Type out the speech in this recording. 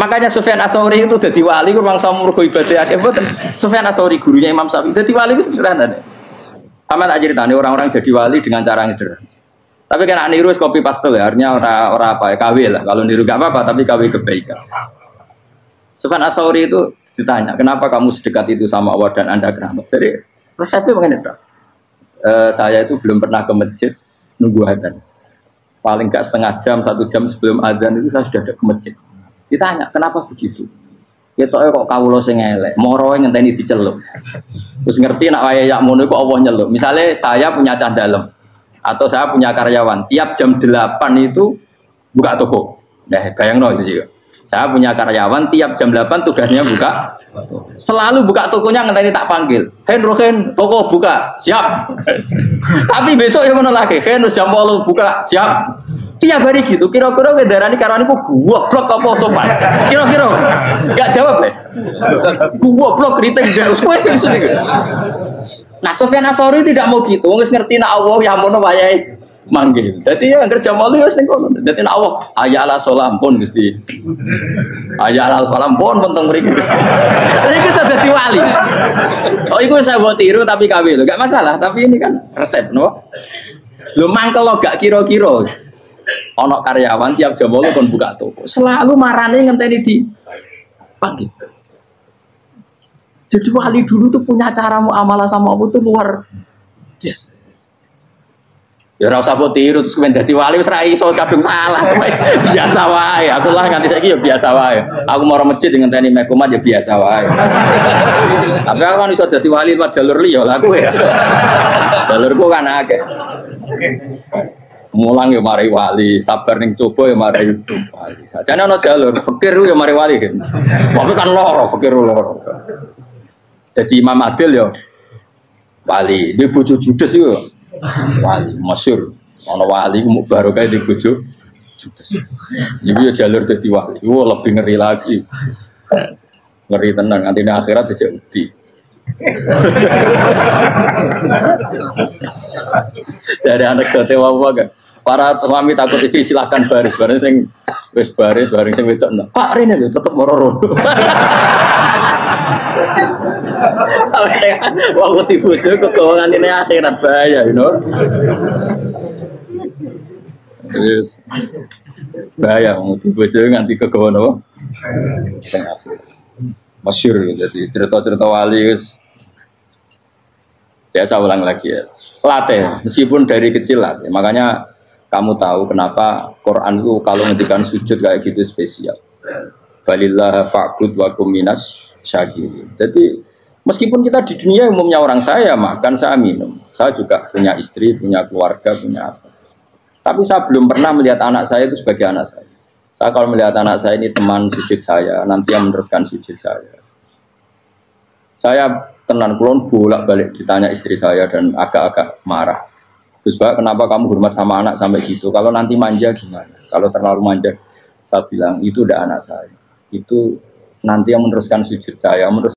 Makanya Sufyan Asauri itu jadi wali ku bangsa murgo ibadah akeh mboten. Sufyan Asauri gurunya Imam Syafi'i jadi wali itu sederhana. Sama tak ceritanya orang-orang jadi wali dengan cara yang sederhana. Tapi kan niru kopi pastel ya, artinya orang orang apa ya KW lah. Kalau niru gak apa-apa, tapi KW kebaikan. Sufyan Asauri itu ditanya, kenapa kamu sedekat itu sama Allah dan anda keramat? Jadi resepnya mengenai itu. Eh, saya itu belum pernah ke masjid nunggu adzan. Paling gak setengah jam, satu jam sebelum adzan itu saya sudah ada ke masjid. Ditanya, kenapa begitu? Kita kok kawula sing elek, moro ngenteni dicelup. Terus ngerti nak waya yak mono kok Allah nyeluk. Misalnya saya punya cah dalam atau saya punya karyawan, tiap jam 8 itu buka toko. Nah, bayangno itu juga. Saya punya karyawan tiap jam 8 tugasnya buka Selalu buka tokonya ngenteni tak panggil. Hen Rohen, toko buka, siap. Tapi besok yang ngono lagi, Hen jam 8 buka, siap. Tiap hari gitu, kira-kira ke darah ini karena aku gua blok apa sopan. Kira-kira gak jawab ya. Gua blok kritik gak usah Nah, Sofyan Asori tidak mau gitu, nggak ngerti nak Allah yang mau wayai manggil. Jadi ya kerja malu ya sing kono. Dadi nek Allah ayala salam pun Gusti. Ayala salam pun penting mriki. Iki sudah dadi wali. Oh iku saya buat tiru tapi kawin gak masalah, tapi ini kan resep no. Lu mangkel lo gak kira-kira. Ono karyawan tiap jam bolu kon buka toko. Selalu marane ngenteni di pagi. Jadi wali dulu tuh punya cara muamalah sama Allah tuh luar biasa. Ya ora usah tiru terus kemudian dadi wali wis ra iso kadung salah. biasa wae. Aku lah nganti saiki ya biasa wae. Aku mau masjid dengan tani mekumat ya biasa wae. Tapi aku kan iso dadi wali lewat jalur liya lah aku ya. Jalurku kan akeh. Mulang ya mari wali, sabar ning coba ya mari wali. Jane ana jalur fikir ya mari wali. Tapi kan loro fikir loro. Jadi Imam Adil ya wali, dia bojo judes yo wali masyur ono wali mau baru kayak di bojo jadi ya jalur jadi wali wah lebih ngeri lagi ngeri tenang nanti akhirat uti dari anak jote wawa kan para suami takut istri silahkan baris baris yang wes baris baris yang wedok pak Rin itu tetap mororo Wong di bojo keuangan ini akhirat bahaya, you know. Yes. Bahaya mau di bojo nganti kegawan apa? Masyur jadi cerita-cerita wali guys. Biasa ulang lagi ya. Latih, meskipun dari kecil latih. Makanya kamu tahu kenapa Quran itu kalau ngendikan sujud kayak gitu spesial. Balillah fa'bud wa kuminas syakirin. Jadi meskipun kita di dunia umumnya orang saya makan, saya minum. Saya juga punya istri, punya keluarga, punya apa. Tapi saya belum pernah melihat anak saya itu sebagai anak saya. Saya kalau melihat anak saya ini teman sujud saya, nanti yang meneruskan sujud saya. Saya tenan kulon bolak balik ditanya istri saya dan agak-agak marah. Terus Pak, kenapa kamu hormat sama anak sampai gitu? Kalau nanti manja gimana? Kalau terlalu manja, saya bilang itu udah anak saya. Itu nanti yang meneruskan sujud saya, meneruskan